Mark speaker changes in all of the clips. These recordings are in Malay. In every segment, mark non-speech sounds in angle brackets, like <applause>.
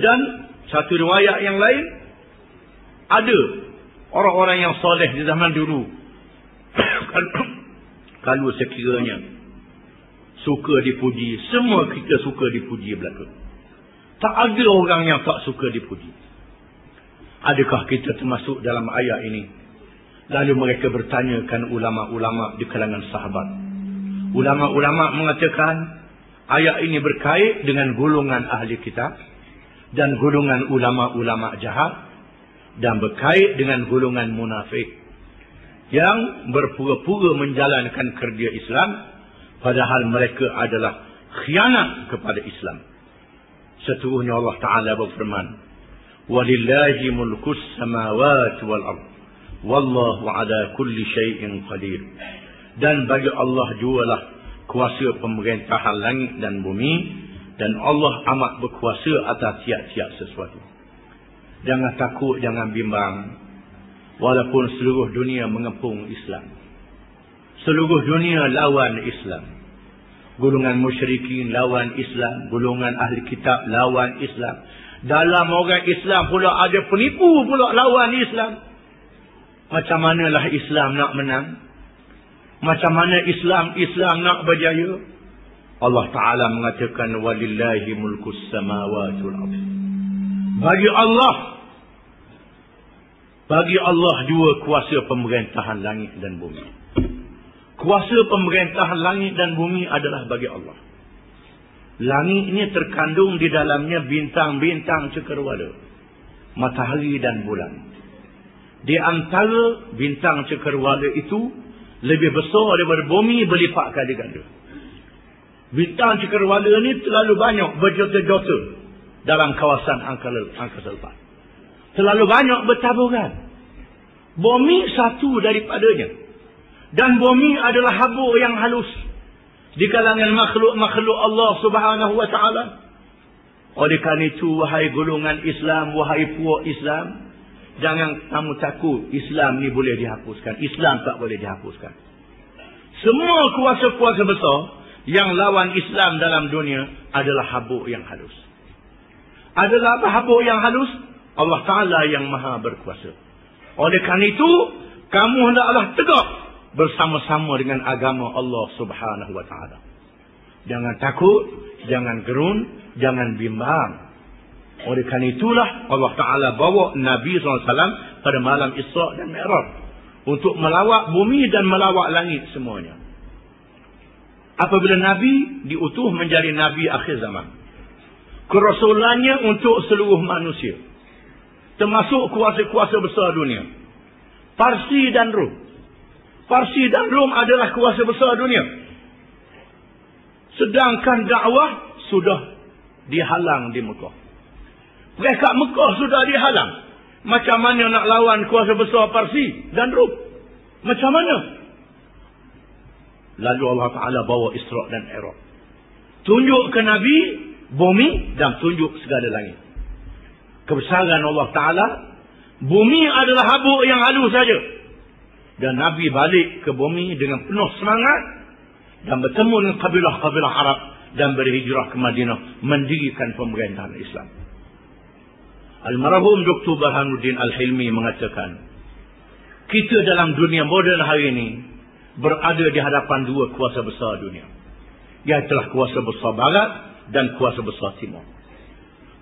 Speaker 1: Dan satu riwayat yang lain ada orang-orang yang soleh di zaman dulu. <coughs> Kalau sekiranya suka dipuji, semua kita suka dipuji belaka. Tak ada orang yang tak suka dipuji. Adakah kita termasuk dalam ayat ini? Lalu mereka bertanyakan ulama-ulama di kalangan sahabat. Ulama-ulama mengatakan ayat ini berkait dengan golongan ahli kitab dan golongan ulama-ulama jahat dan berkait dengan golongan munafik yang berpura-pura menjalankan kerja Islam padahal mereka adalah khianat kepada Islam. Seterusnya Allah Taala berfirman, "Walillahi mulkus samawati wal ard, wallahu ala kulli syai'in qadir." Dan bagi Allah jualah kuasa pemerintahan langit dan bumi dan Allah amat berkuasa atas tiap-tiap sesuatu. Jangan takut, jangan bimbang. Walaupun seluruh dunia mengepung Islam. Seluruh dunia lawan Islam. Golongan musyrikin lawan Islam. Golongan ahli kitab lawan Islam. Dalam orang Islam pula ada penipu pula lawan Islam. Macam manalah Islam nak menang? Macam mana Islam Islam nak berjaya? Allah Ta'ala mengatakan walillahi mulkus samawati wal Bagi Allah bagi Allah dua kuasa pemerintahan langit dan bumi. Kuasa pemerintahan langit dan bumi adalah bagi Allah. Langit ini terkandung di dalamnya bintang-bintang cekirwala. Matahari dan bulan. Di antara bintang cekirwala itu lebih besar daripada bumi berlipat kali ganda. Bintang cekirwala ini terlalu banyak berjuta-juta dalam kawasan angkasa lepas. Terlalu banyak bertaburan. Bumi satu daripadanya. Dan bumi adalah habuk yang halus. Di kalangan makhluk-makhluk Allah subhanahu wa ta'ala. Oleh kerana itu, wahai golongan Islam, wahai puak Islam. Jangan kamu takut Islam ni boleh dihapuskan. Islam tak boleh dihapuskan. Semua kuasa-kuasa besar yang lawan Islam dalam dunia adalah habuk yang halus. Adalah apa habuk yang halus? Allah Ta'ala yang maha berkuasa. Oleh kerana itu, kamu hendaklah tegak bersama-sama dengan agama Allah Subhanahu Wa Ta'ala. Jangan takut, jangan gerun, jangan bimbang. Oleh kerana itulah Allah Ta'ala bawa Nabi SAW pada malam Isra' dan Mi'raj. Untuk melawak bumi dan melawak langit semuanya. Apabila Nabi diutuh menjadi Nabi akhir zaman. Kerasulannya untuk seluruh manusia termasuk kuasa-kuasa besar dunia. Parsi dan Rom. Parsi dan Rom adalah kuasa besar dunia. Sedangkan dakwah sudah dihalang di Mekah. Mereka Mekah sudah dihalang. Macam mana nak lawan kuasa besar Parsi dan Rom? Macam mana? Lalu Allah Ta'ala bawa Isra' dan Iraq. Tunjuk ke Nabi, bumi dan tunjuk segala langit kebesaran Allah Ta'ala, bumi adalah habuk yang halus saja. Dan Nabi balik ke bumi dengan penuh semangat dan bertemu dengan kabilah-kabilah Arab dan berhijrah ke Madinah mendirikan pemerintahan Islam. Almarhum Dr. Burhanuddin Al-Hilmi mengatakan, kita dalam dunia moden hari ini berada di hadapan dua kuasa besar dunia. Iaitulah kuasa besar barat dan kuasa besar timur.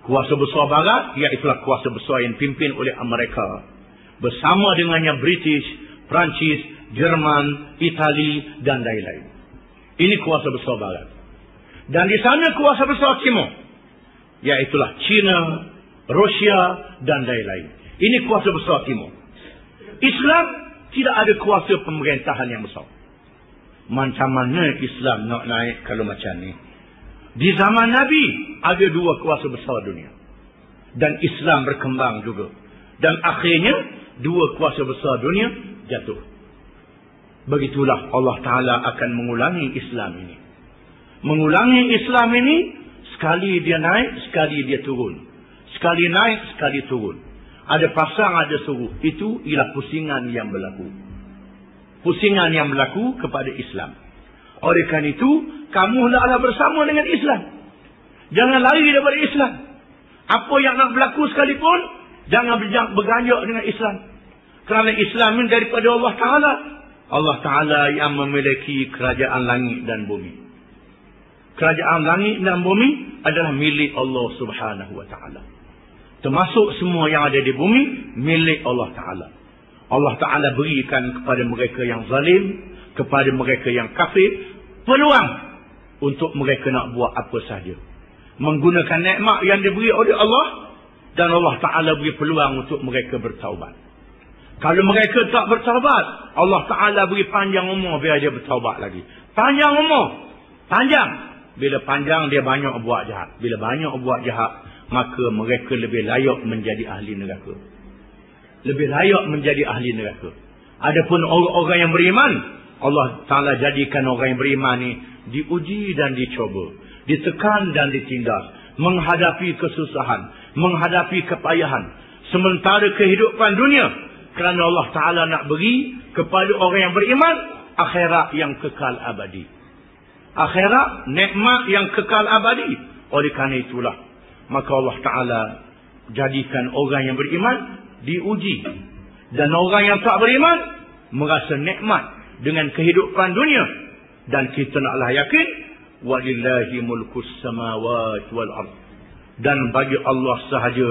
Speaker 1: Kuasa besar barat, iaitulah kuasa besar yang pimpin oleh Amerika. Bersama dengannya British, Perancis, Jerman, Itali dan lain-lain. Ini kuasa besar barat. Dan di sana kuasa besar timur. Iaitulah China, Rusia dan lain-lain. Ini kuasa besar timur. Islam tidak ada kuasa pemerintahan yang besar. Macam mana Islam nak naik kalau macam ni? Di zaman Nabi ada dua kuasa besar dunia. Dan Islam berkembang juga. Dan akhirnya dua kuasa besar dunia jatuh. Begitulah Allah Ta'ala akan mengulangi Islam ini. Mengulangi Islam ini sekali dia naik, sekali dia turun. Sekali naik, sekali turun. Ada pasang, ada suruh. Itu ialah pusingan yang berlaku. Pusingan yang berlaku kepada Islam. Oleh kerana itu, kamu hendaklah bersama dengan Islam. Jangan lari daripada Islam. Apa yang nak berlaku sekalipun, jangan berganjak dengan Islam. Kerana Islam ini daripada Allah Ta'ala. Allah Ta'ala yang memiliki kerajaan langit dan bumi. Kerajaan langit dan bumi adalah milik Allah Subhanahu Wa Ta'ala. Termasuk semua yang ada di bumi, milik Allah Ta'ala. Allah Ta'ala berikan kepada mereka yang zalim, kepada mereka yang kafir, peluang untuk mereka nak buat apa saja. Menggunakan nikmat yang diberi oleh Allah, dan Allah Ta'ala beri peluang untuk mereka bertaubat. Kalau mereka tak bertaubat, Allah Ta'ala beri panjang umur biar dia bertaubat lagi. Panjang umur. Panjang. Bila panjang, dia banyak buat jahat. Bila banyak buat jahat, maka mereka lebih layak menjadi ahli neraka. Lebih layak menjadi ahli neraka. Adapun orang-orang yang beriman, Allah Ta'ala jadikan orang yang beriman ni diuji dan dicoba. Ditekan dan ditindas. Menghadapi kesusahan. Menghadapi kepayahan. Sementara kehidupan dunia, kerana Allah Ta'ala nak beri kepada orang yang beriman, akhirat yang kekal abadi. Akhirat, nikmat yang kekal abadi. Oleh kerana itulah, maka Allah Ta'ala jadikan orang yang beriman diuji. Dan orang yang tak beriman, merasa nikmat dengan kehidupan dunia. Dan kita naklah yakin, walillahi mulkus samawat wal ard. Dan bagi Allah sahaja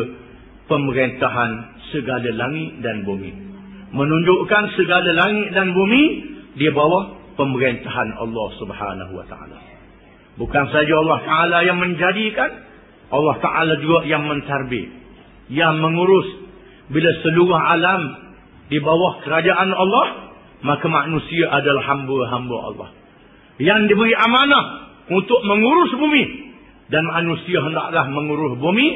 Speaker 1: pemerintahan segala langit dan bumi. Menunjukkan segala langit dan bumi di bawah pemerintahan Allah Subhanahu wa taala. Bukan saja Allah Taala yang menjadikan, Allah Taala juga yang mentarbit, yang mengurus bila seluruh alam di bawah kerajaan Allah, maka manusia adalah hamba-hamba Allah. Yang diberi amanah untuk mengurus bumi dan manusia hendaklah mengurus bumi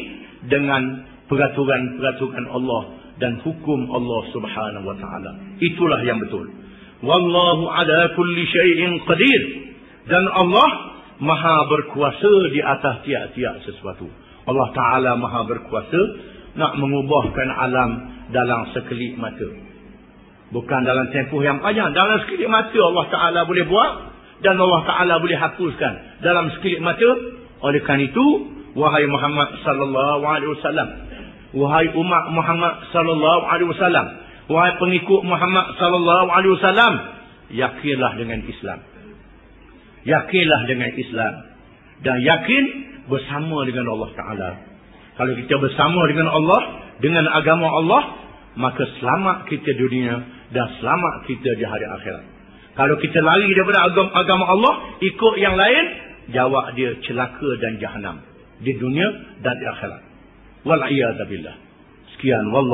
Speaker 1: dengan peraturan-peraturan Allah dan hukum Allah Subhanahu wa taala. Itulah yang betul. Wallahu ala kulli syai'in qadir. Dan Allah Maha berkuasa di atas tiap-tiap sesuatu. Allah Taala Maha berkuasa nak mengubahkan alam dalam sekelip mata. Bukan dalam tempoh yang panjang, dalam sekelip mata Allah Taala boleh buat dan Allah Taala boleh hapuskan dalam sekelip mata. Oleh kerana itu, wahai Muhammad sallallahu alaihi wasallam, wahai umat Muhammad sallallahu alaihi wasallam wahai pengikut Muhammad sallallahu alaihi wasallam yakinlah dengan Islam yakinlah dengan Islam dan yakin bersama dengan Allah taala kalau kita bersama dengan Allah dengan agama Allah maka selamat kita dunia dan selamat kita di hari akhirat kalau kita lari daripada agama, Allah ikut yang lain jawab dia celaka dan jahanam di dunia dan di akhirat Wal'iyadha billah. Sekian. Wallah.